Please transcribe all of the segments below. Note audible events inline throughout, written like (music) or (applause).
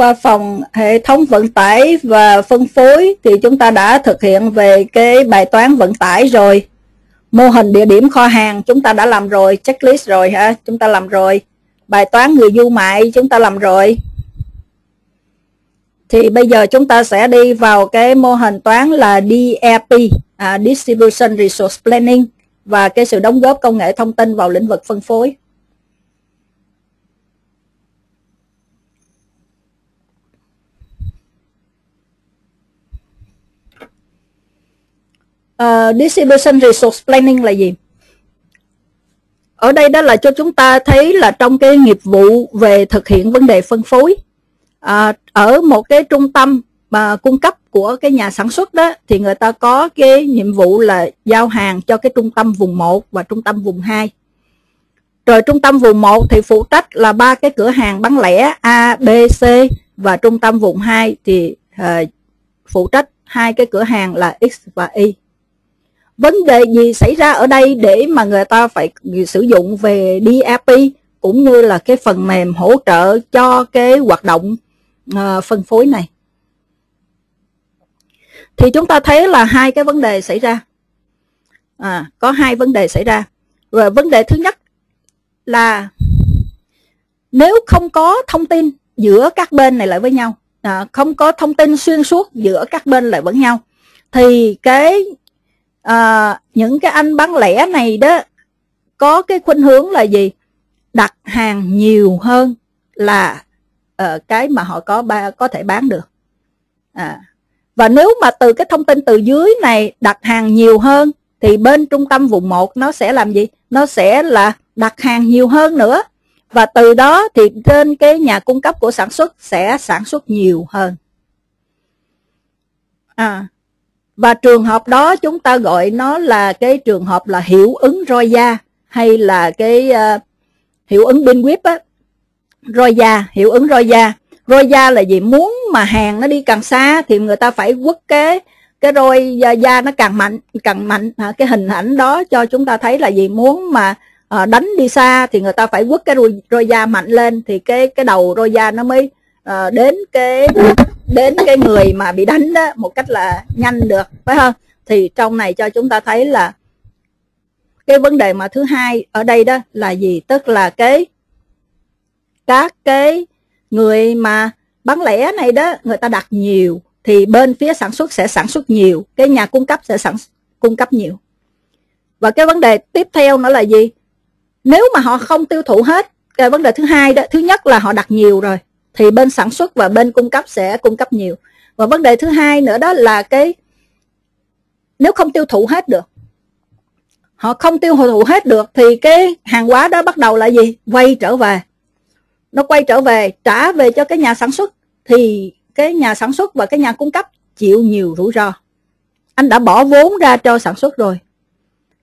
qua phòng hệ thống vận tải và phân phối thì chúng ta đã thực hiện về cái bài toán vận tải rồi. Mô hình địa điểm kho hàng chúng ta đã làm rồi checklist rồi hả? Chúng ta làm rồi. Bài toán người du mại chúng ta làm rồi. Thì bây giờ chúng ta sẽ đi vào cái mô hình toán là DEP à, Distribution Resource Planning và cái sự đóng góp công nghệ thông tin vào lĩnh vực phân phối. Ờ, uh, distribution resource planning là gì? Ở đây đó là cho chúng ta thấy là trong cái nghiệp vụ về thực hiện vấn đề phân phối à, ở một cái trung tâm mà cung cấp của cái nhà sản xuất đó thì người ta có cái nhiệm vụ là giao hàng cho cái trung tâm vùng 1 và trung tâm vùng 2 rồi trung tâm vùng 1 thì phụ trách là ba cái cửa hàng bán lẻ A, B, C và trung tâm vùng 2 thì uh, phụ trách hai cái cửa hàng là X và Y vấn đề gì xảy ra ở đây để mà người ta phải sử dụng về DAP cũng như là cái phần mềm hỗ trợ cho cái hoạt động uh, phân phối này? Thì chúng ta thấy là hai cái vấn đề xảy ra. À, có hai vấn đề xảy ra. Và vấn đề thứ nhất là nếu không có thông tin giữa các bên này lại với nhau à, không có thông tin xuyên suốt giữa các bên lại với nhau thì cái à, những cái anh bán lẻ này đó có cái khuynh hướng là gì? Đặt hàng nhiều hơn là uh, cái mà họ có ba có thể bán được. À, và nếu mà từ cái thông tin từ dưới này đặt hàng nhiều hơn thì bên trung tâm vùng 1 nó sẽ làm gì? Nó sẽ là đặt hàng nhiều hơn nữa. Và từ đó thì trên cái nhà cung cấp của sản xuất sẽ sản xuất nhiều hơn. À, và trường hợp đó chúng ta gọi nó là cái trường hợp là hiệu ứng roi da hay là cái uh, hiệu ứng binh whip á. Roi da hiệu ứng roi da roi da là gì? Muốn mà hàng nó đi càng xa thì người ta phải quất cái cái roi da, da nó càng mạnh càng mạnh. À, cái hình ảnh đó cho chúng ta thấy là gì? Muốn mà uh, đánh đi xa thì người ta phải quất cái roi, roi da mạnh lên thì cái cái đầu roi da nó mới Ờ, đến cái đến cái người mà bị đánh đó một cách là nhanh được, phải không? Thì trong này cho chúng ta thấy là cái vấn đề mà thứ hai ở đây đó là gì? Tức là cái, các cái người mà bán lẻ này đó, người ta đặt nhiều thì bên phía sản xuất sẽ sản xuất nhiều, cái nhà cung cấp sẽ sản, cung cấp nhiều. Và cái vấn đề tiếp theo nữa là gì? Nếu mà họ không tiêu thụ hết, cái vấn đề thứ hai đó, thứ nhất là họ đặt nhiều rồi thì bên sản xuất và bên cung cấp sẽ cung cấp nhiều. Và vấn đề thứ hai nữa đó là cái, nếu không tiêu thụ hết được, họ không tiêu thụ hết được thì cái hàng hóa đó bắt đầu là gì? Quay trở về. Nó quay trở về, trả về cho cái nhà sản xuất, thì cái nhà sản xuất và cái nhà cung cấp chịu nhiều rủi ro. Anh đã bỏ vốn ra cho sản xuất rồi.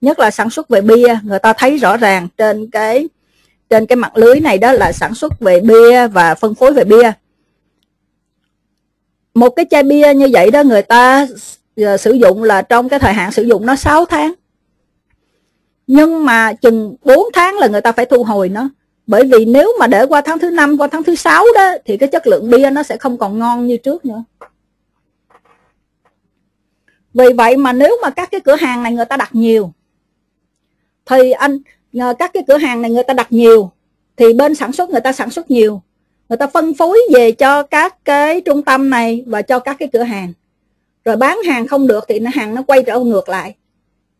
Nhất là sản xuất về bia, người ta thấy rõ ràng trên cái trên cái mặt lưới này đó là sản xuất về bia và phân phối về bia. Một cái chai bia như vậy đó người ta ờ, sử dụng là trong cái thời hạn sử dụng nó 6 tháng. Nhưng mà chừng 4 tháng là người ta phải thu hồi nó. Bởi vì nếu mà để qua tháng thứ năm, qua tháng thứ sáu đó, thì cái chất lượng bia nó sẽ không còn ngon như trước nữa. Vì vậy mà nếu mà các cái cửa hàng này người ta đặt nhiều, thì anh Ờ, các cái cửa hàng này người ta đặt nhiều, thì bên sản xuất người ta sản xuất nhiều. Người ta phân phối về cho các cái trung tâm này và cho các cái cửa hàng. Rồi bán hàng không được thì nó hàng nó quay trở ngược lại.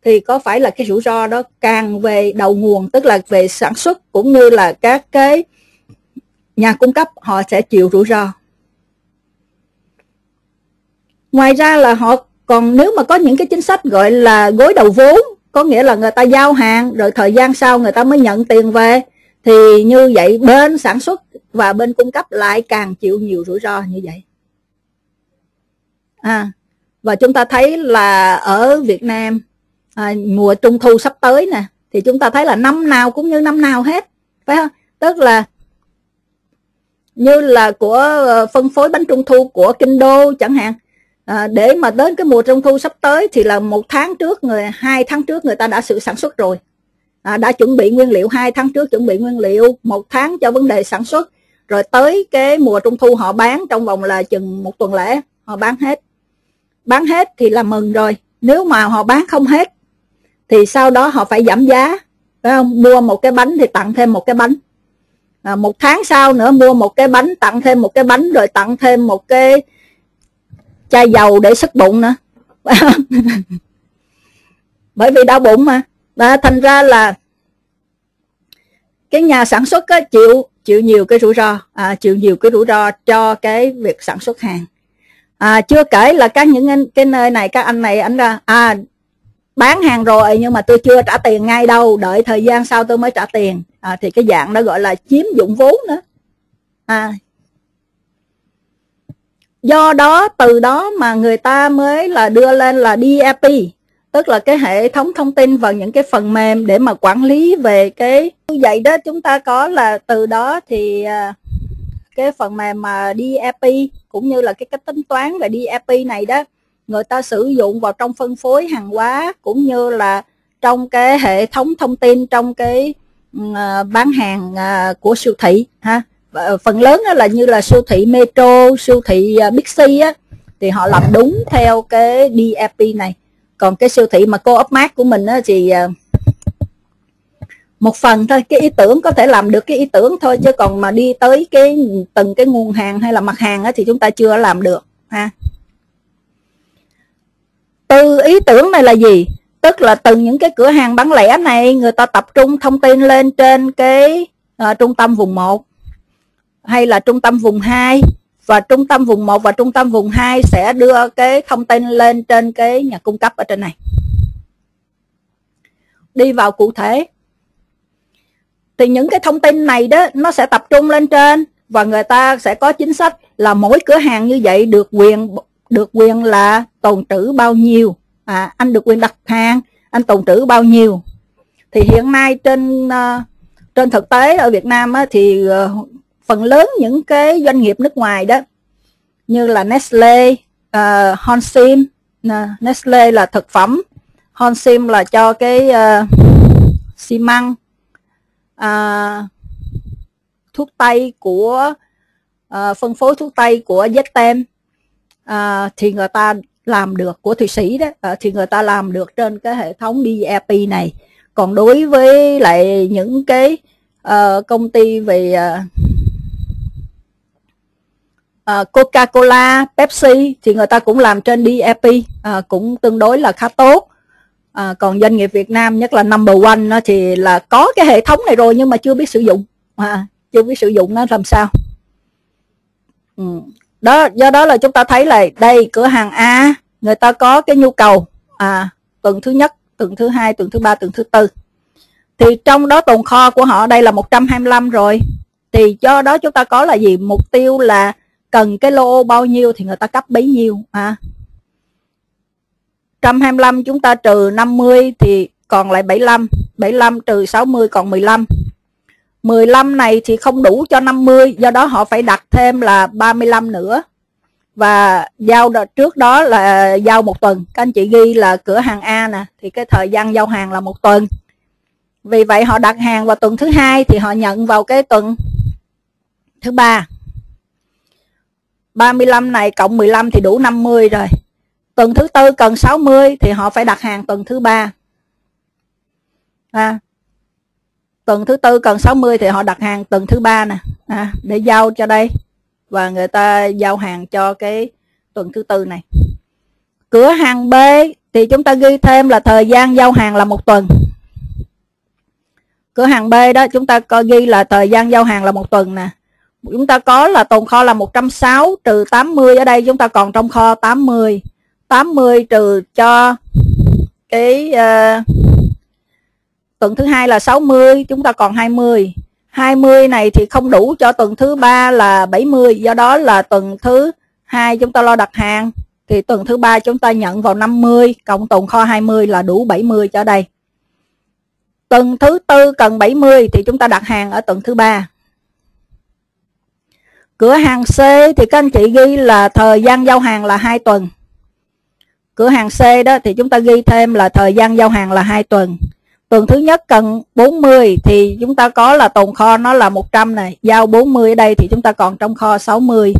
Thì có phải là cái rủi ro đó càng về đầu nguồn, tức là về sản xuất cũng như là các cái nhà cung cấp, họ sẽ chịu rủi ro. Ngoài ra là họ còn, nếu mà có những cái chính sách gọi là gối đầu vốn có nghĩa là người ta giao hàng rồi thời gian sau người ta mới nhận tiền về. Thì như vậy bên sản xuất và bên cung cấp lại càng chịu nhiều rủi ro như vậy. À và chúng ta thấy là ở Việt Nam à, mùa trung thu sắp tới nè thì chúng ta thấy là năm nào cũng như năm nào hết phải không? Tức là như là của ờ, phân phối bánh trung thu của kinh đô chẳng hạn à, để mà đến cái mùa trung thu sắp tới thì là một tháng trước người hai tháng trước người ta đã sự sản xuất rồi. À, đã chuẩn bị nguyên liệu hai tháng trước chuẩn bị nguyên liệu một tháng cho vấn đề sản xuất. Rồi tới cái mùa trung thu họ bán trong vòng là chừng một tuần lễ họ bán hết. Bán hết thì là mừng rồi. Nếu mà họ bán không hết thì sau đó họ phải giảm giá phải không? Mua một cái bánh thì tặng thêm một cái bánh. À, một tháng sau nữa mua một cái bánh tặng thêm một cái bánh rồi tặng thêm một cái chai dầu để sức bụng nữa. (laughs) Bởi vì đau bụng mà. Và thành ra là cái nhà sản xuất á, chịu chịu nhiều cái rủi ro. À, chịu nhiều cái rủi ro cho cái việc sản xuất hàng. À, chưa kể là các những cái nơi này các anh này anh ra à bán hàng rồi nhưng mà tôi chưa trả tiền ngay đâu đợi thời gian sau tôi mới trả tiền. À, thì cái dạng đó gọi là chiếm dụng vốn nữa. À, do đó, từ đó mà người ta mới là đưa lên là DAP tức là cái hệ thống thông tin vào những cái phần mềm để mà quản lý về cái như vậy đó. Chúng ta có là từ đó thì à, cái phần mềm mà DAP cũng như là cái cách tính toán về DAP này đó, người ta sử dụng vào trong phân phối hàng hóa cũng như là trong cái hệ thống thông tin trong cái ừ, à, bán hàng à, của siêu thị, ha phần lớn là như là siêu thị Metro, siêu thị uh, Big C á thì họ làm đúng theo cái DAP này. Còn cái siêu thị mà cô ấp mát của mình á thì uh, một phần thôi cái ý tưởng có thể làm được cái ý tưởng thôi chứ còn mà đi tới cái từng cái nguồn hàng hay là mặt hàng á, thì chúng ta chưa làm được ha. Từ ý tưởng này là gì? Tức là từ những cái cửa hàng bán lẻ này người ta tập trung thông tin lên trên cái uh, trung tâm vùng 1 hay là trung tâm vùng 2 và trung tâm vùng 1 và trung tâm vùng 2 sẽ đưa cái thông tin lên trên cái nhà cung cấp ở trên này. Đi vào cụ thể. Thì những cái thông tin này đó nó sẽ tập trung lên trên và người ta sẽ có chính sách là mỗi cửa hàng như vậy được quyền được quyền là tồn trữ bao nhiêu. À, anh được quyền đặt hàng anh tồn trữ bao nhiêu. Thì hiện nay trên ờ, trên thực tế ở Việt Nam á, thì ờ, phần lớn những cái doanh nghiệp nước ngoài đó như là Nestle, uh, ờ, Honsim, uh, Nestle là thực phẩm, Honsim là cho cái uh, xi măng, uh, thuốc tây của uh, phân phối thuốc tây của Zetem uh, thì người ta làm được của thụy sĩ đó uh, thì người ta làm được trên cái hệ thống DERP này. Còn đối với lại những cái uh, công ty về uh, uh, Coca-Cola, Pepsi thì người ta cũng làm trên DAP uh, ờ, cũng tương đối là khá tốt. À, còn doanh nghiệp Việt Nam nhất là number one nó thì là có cái hệ thống này rồi nhưng mà chưa biết sử dụng. À, chưa biết sử dụng nó làm sao. Ừ đó do đó là chúng ta thấy là đây cửa hàng A người ta có cái nhu cầu à tuần thứ nhất tuần thứ hai tuần thứ ba tuần thứ tư. Thì trong đó tồn kho của họ đây là 125 rồi. Thì do đó chúng ta có là gì? Mục tiêu là cần cái lô bao nhiêu thì người ta cấp bấy nhiêu à. 125 chúng ta trừ 50 thì còn lại 75 75 trừ 60 còn 15 15 này thì không đủ cho 50 do đó họ phải đặt thêm là 35 nữa. Và giao trước đó là giao một tuần, các anh chị ghi là cửa hàng A nè, thì cái thời gian giao hàng là một tuần. Vì vậy họ đặt hàng vào tuần thứ hai thì họ nhận vào cái tuần thứ ba. 35 này cộng 15 thì đủ 50 rồi. Tuần thứ tư cần 60 thì họ phải đặt hàng tuần thứ ba. À, tuần thứ tư cần 60 thì họ đặt hàng tuần thứ ba nè. À, để giao cho đây. Và người ta giao hàng cho cái tuần thứ tư này. Cửa hàng B thì chúng ta ghi thêm là thời gian giao hàng là một tuần. Cửa hàng B đó chúng ta có ghi là thời gian giao hàng là một tuần nè chúng ta có là tồn kho là 160 trừ 80 ở đây chúng ta còn trong kho 80 80 trừ cho cái uh, tuần thứ hai là 60 chúng ta còn 20 20 này thì không đủ cho tuần thứ ba là 70 do đó là tuần thứ hai chúng ta lo đặt hàng thì tuần thứ ba chúng ta nhận vào 50 cộng tồn kho 20 là đủ 70 cho đây. Tuần thứ tư cần 70 thì chúng ta đặt hàng ở tuần thứ ba cửa hàng C thì các anh chị ghi là thời gian giao hàng là hai tuần. Cửa hàng C đó thì chúng ta ghi thêm là thời gian giao hàng là hai tuần. Tuần thứ nhất cần 40 thì chúng ta có là tồn kho nó là 100 này giao 40 ở đây thì chúng ta còn trong kho 60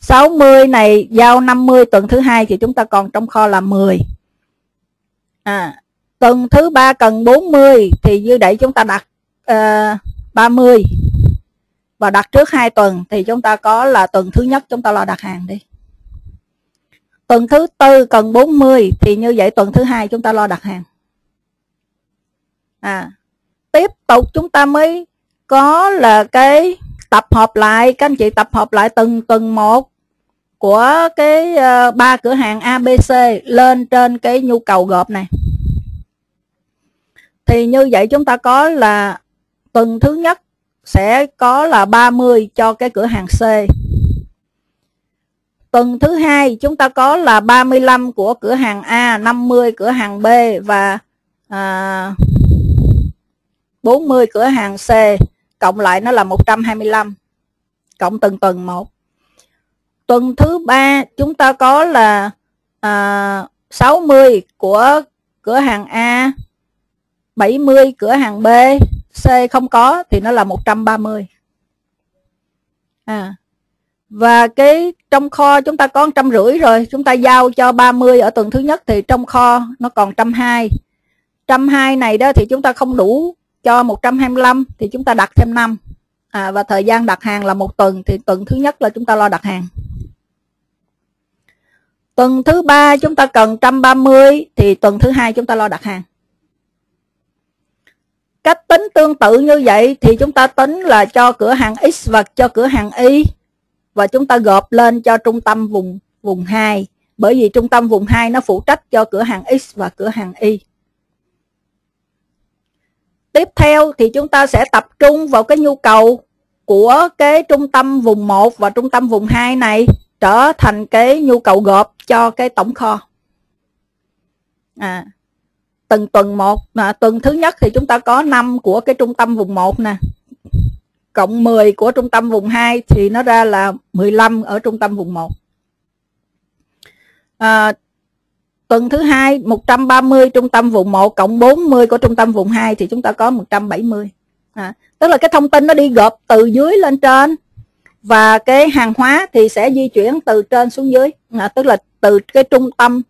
60 này giao 50 tuần thứ hai thì chúng ta còn trong kho là 10 à, tuần thứ ba cần 40 thì như đẩy chúng ta đặt ờ, uh, 30 và đặt trước 2 tuần thì chúng ta có là tuần thứ nhất chúng ta lo đặt hàng đi. Tuần thứ tư cần 40 thì như vậy tuần thứ hai chúng ta lo đặt hàng. À tiếp tục chúng ta mới có là cái tập hợp lại các anh chị tập hợp lại từng tuần một của cái uh, ba cửa hàng ABC lên trên cái nhu cầu gộp này. Thì như vậy chúng ta có là tuần thứ nhất sẽ có là 30 cho cái cửa hàng C. Tuần thứ hai chúng ta có là 35 của cửa hàng A 50 cửa hàng B và à, 40 cửa hàng C. Cộng lại nó là 125 cộng từng tuần một. Tuần thứ ba chúng ta có là à, 60 của cửa hàng A 70 cửa hàng B. C không có thì nó là 130 à. Và cái trong kho chúng ta có trăm rưỡi rồi chúng ta giao cho 30 ở tuần thứ nhất thì trong kho nó còn trăm hai. trăm hai này đó thì chúng ta không đủ cho 125 thì chúng ta đặt thêm 5 à, và thời gian đặt hàng là một tuần thì tuần thứ nhất là chúng ta lo đặt hàng. Tuần thứ ba chúng ta cần 130 thì tuần thứ hai chúng ta lo đặt hàng tính tương tự như vậy thì chúng ta tính là cho cửa hàng X và cho cửa hàng Y. Và chúng ta gộp lên cho trung tâm vùng vùng 2 bởi vì trung tâm vùng 2 nó phụ trách cho cửa hàng X và cửa hàng Y. Tiếp theo thì chúng ta sẽ tập trung vào cái nhu cầu của cái trung tâm vùng 1 và trung tâm vùng 2 này trở thành cái nhu cầu gộp cho cái tổng kho. À từng tuần một à, tuần thứ nhất thì chúng ta có 5 của cái trung tâm vùng 1 nè. Cộng 10 của trung tâm vùng 2 thì nó ra là 15 ở trung tâm vùng 1 à, tuần thứ hai 130 trung tâm vùng 1 cộng 40 của trung tâm vùng 2 thì chúng ta có 170 à, tức là cái thông tin nó đi gộp từ dưới lên trên và cái hàng hóa thì sẽ di chuyển từ trên xuống dưới. À, tức là từ cái trung tâm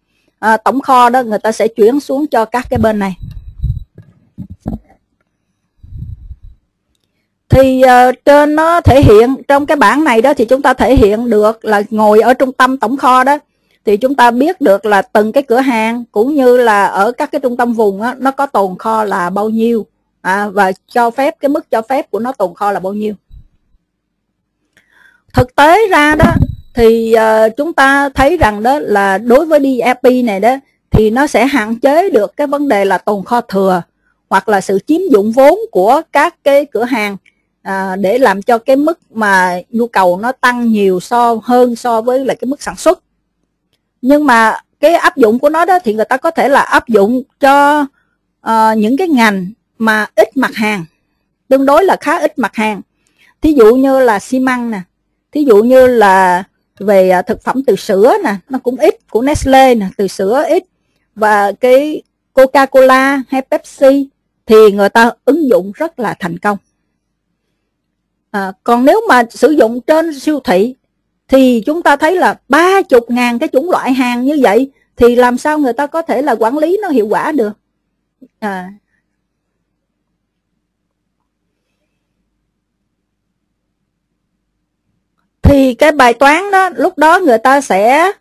à, tổng kho đó người ta sẽ chuyển xuống cho các cái bên này. Thì uh, trên nó thể hiện trong cái bảng này đó thì chúng ta thể hiện được là ngồi ở trung tâm tổng kho đó. Thì chúng ta biết được là từng cái cửa hàng cũng như là ở các cái trung tâm vùng đó, nó có tồn kho là bao nhiêu. À, và cho phép cái mức cho phép của nó tồn kho là bao nhiêu. Thực tế ra đó thì uh, chúng ta thấy rằng đó là đối với DRP này đó thì nó sẽ hạn chế được cái vấn đề là tồn kho thừa hoặc là sự chiếm dụng vốn của các cái cửa hàng à, để làm cho cái mức mà nhu cầu nó tăng nhiều so hơn so với lại cái mức sản xuất. Nhưng mà cái áp dụng của nó đó thì người ta có thể là áp dụng cho uh, những cái ngành mà ít mặt hàng tương đối là khá ít mặt hàng. Thí dụ như là xi măng nè thí dụ như là về à, thực phẩm từ sữa nè nó cũng ít của Nestle nè từ sữa ít. Và cái Coca-Cola hay Pepsi thì người ta ứng dụng rất là thành công. À, còn nếu mà sử dụng trên siêu thị thì chúng ta thấy là ba chục ngàn cái chủng loại hàng như vậy thì làm sao người ta có thể là quản lý nó hiệu quả được? À, thì cái bài toán đó lúc đó người ta sẽ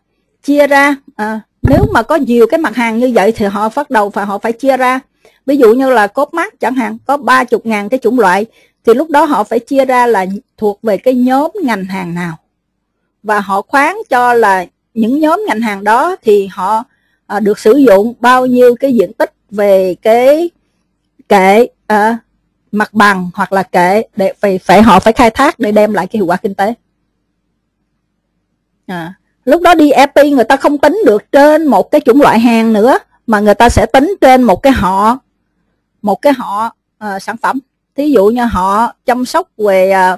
chia ra. À, nếu mà có nhiều cái mặt hàng như vậy thì họ bắt đầu phải họ phải chia ra. Ví dụ như là cốt mắt chẳng hạn có ba chục ngàn cái chủng loại thì lúc đó họ phải chia ra là thuộc về cái nhóm ngành hàng nào. Và họ khoán cho là những nhóm ngành hàng đó thì họ à, được sử dụng bao nhiêu cái diện tích về cái kệ à, mặt bằng hoặc là kệ để phải phải họ phải khai thác để đem lại cái hiệu quả kinh tế à, lúc đó đi ep người ta không tính được trên một cái chủng loại hàng nữa mà người ta sẽ tính trên một cái họ một cái họ à, sản phẩm. Thí dụ như họ chăm sóc về à,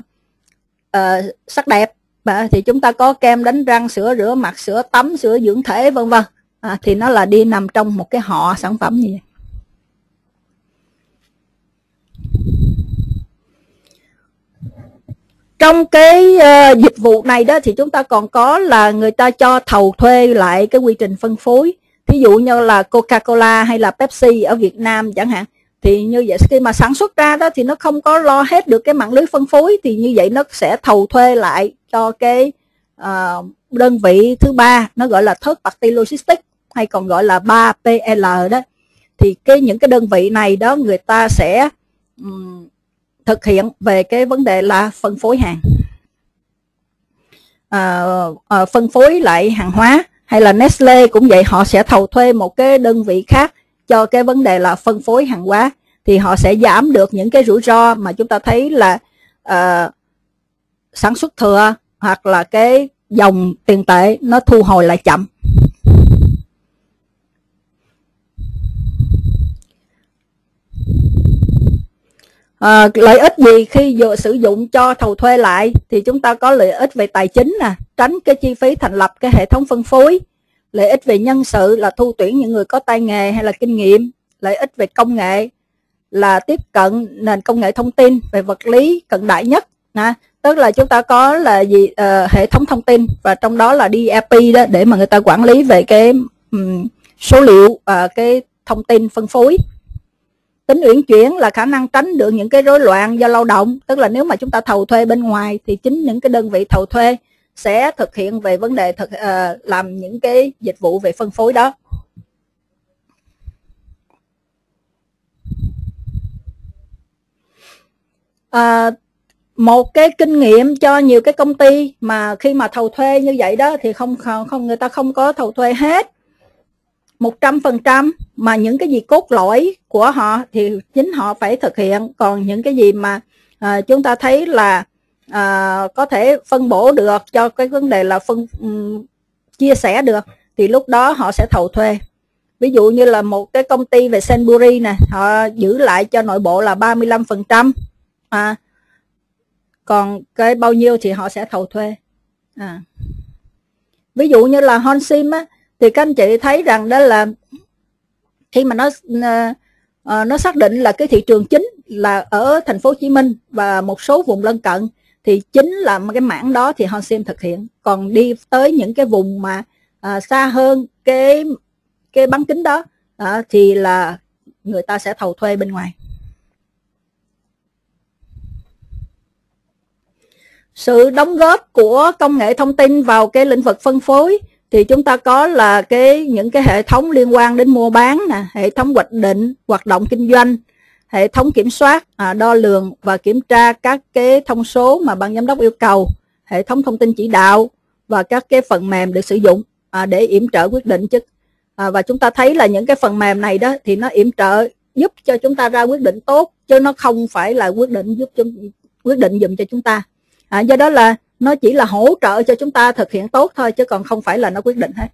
à, sắc đẹp à, thì chúng ta có kem đánh răng sữa rửa mặt sữa tắm sữa dưỡng thể vân vân. À, thì nó là đi nằm trong một cái họ sản phẩm như vậy. Trong cái uh, dịch vụ này đó thì chúng ta còn có là người ta cho thầu thuê lại cái quy trình phân phối. Thí dụ như là Coca-Cola hay là Pepsi ở Việt Nam chẳng hạn. Thì như vậy khi mà sản xuất ra đó thì nó không có lo hết được cái mạng lưới phân phối thì như vậy nó sẽ thầu thuê lại cho cái uh, đơn vị thứ ba. Nó gọi là third party logistics hay còn gọi là 3PL đó. Thì cái những cái đơn vị này đó người ta sẽ um, thực hiện về cái vấn đề là phân phối hàng. À, à, phân phối lại hàng hóa hay là Nestle cũng vậy họ sẽ thầu thuê một cái đơn vị khác cho cái vấn đề là phân phối hàng hóa thì họ sẽ giảm được những cái rủi ro mà chúng ta thấy là à, sản xuất thừa hoặc là cái dòng tiền tệ nó thu hồi lại chậm. À, lợi ích gì khi vừa sử dụng cho thầu thuê lại? Thì chúng ta có lợi ích về tài chính nè tránh cái chi phí thành lập cái hệ thống phân phối. Lợi ích về nhân sự là thu tuyển những người có tay nghề hay là kinh nghiệm. Lợi ích về công nghệ là tiếp cận nền công nghệ thông tin về vật lý cận đại nhất nè. Tức là chúng ta có là gì uh, hệ thống thông tin và trong đó là DAP đó để mà người ta quản lý về cái um, số liệu uh, cái thông tin phân phối tính uyển chuyển là khả năng tránh được những cái rối loạn do lao động. Tức là nếu mà chúng ta thầu thuê bên ngoài thì chính những cái đơn vị thầu thuê sẽ thực hiện về vấn đề thực uh, làm những cái dịch vụ về phân phối đó. À, một cái kinh nghiệm cho nhiều cái công ty mà khi mà thầu thuê như vậy đó thì không không người ta không có thầu thuê hết. 100% mà những cái gì cốt lõi của họ thì chính họ phải thực hiện còn những cái gì mà à, chúng ta thấy là à, có thể phân bổ được cho cái vấn đề là phân um, chia sẻ được thì lúc đó họ sẽ thầu thuê ví dụ như là một cái công ty về Senbury nè họ giữ lại cho nội bộ là 35% à, còn cái bao nhiêu thì họ sẽ thầu thuê à. ví dụ như là Honsim á thì các anh chị thấy rằng đó là khi mà nó uh, nó xác định là cái thị trường chính là ở thành phố Hồ Chí Minh và một số vùng lân cận thì chính là cái mảng đó thì Honsim thực hiện. Còn đi tới những cái vùng mà uh, xa hơn cái cái bán kính đó uh, thì là người ta sẽ thầu thuê bên ngoài. Sự đóng góp của công nghệ thông tin vào cái lĩnh vực phân phối thì chúng ta có là cái những cái hệ thống liên quan đến mua bán nè hệ thống hoạch định hoạt động kinh doanh hệ thống kiểm soát à, đo lường và kiểm tra các cái thông số mà ban giám đốc yêu cầu hệ thống thông tin chỉ đạo và các cái phần mềm được sử dụng à, để yểm trợ quyết định chứ. À, và chúng ta thấy là những cái phần mềm này đó thì nó yểm trợ giúp cho chúng ta ra quyết định tốt chứ nó không phải là quyết định giúp cho quyết định dùm cho chúng ta. À, do đó là nó chỉ là hỗ trợ cho chúng ta thực hiện tốt thôi, chứ còn không phải là nó quyết định hết.